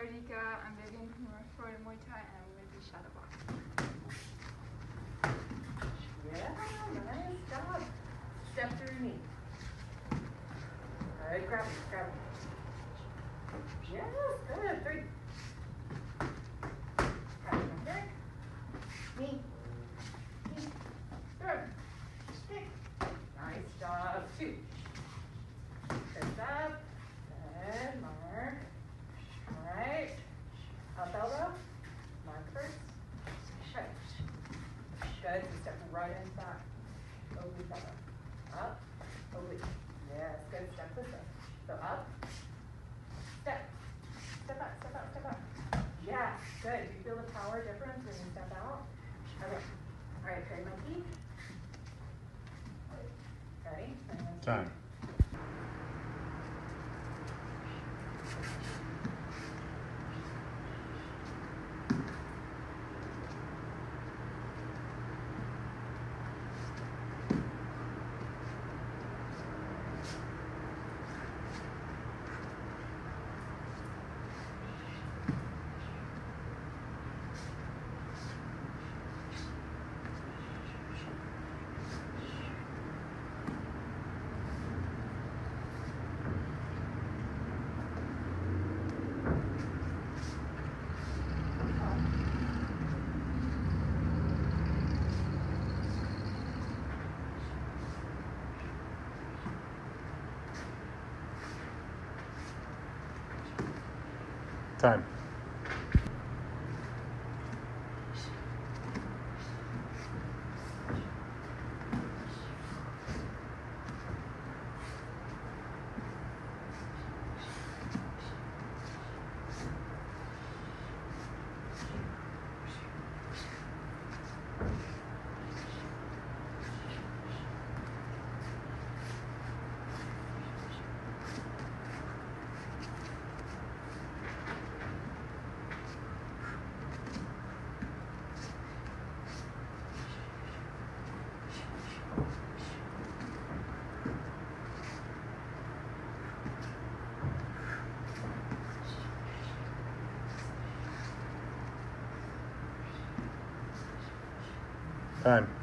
I'm Vivianne from Muay Thai, and I'm going to do shadow box. Yeah, nice job. Step through knee. Good, grab it, grab it. Yes, good, three. Grab it, okay? Knee. Knee. Good. Kick. Nice job, two. Good up. Good, mark. All right. Up elbow. Mark first. Good. Good, step right into that. Oblique elbow. Up, oblique. Yes, good, step this way. So up, step, step out, step out, step out. Yes, good. Do you feel the power difference when you step out? Okay. All right, my feet. Ready? Time. Time. Time.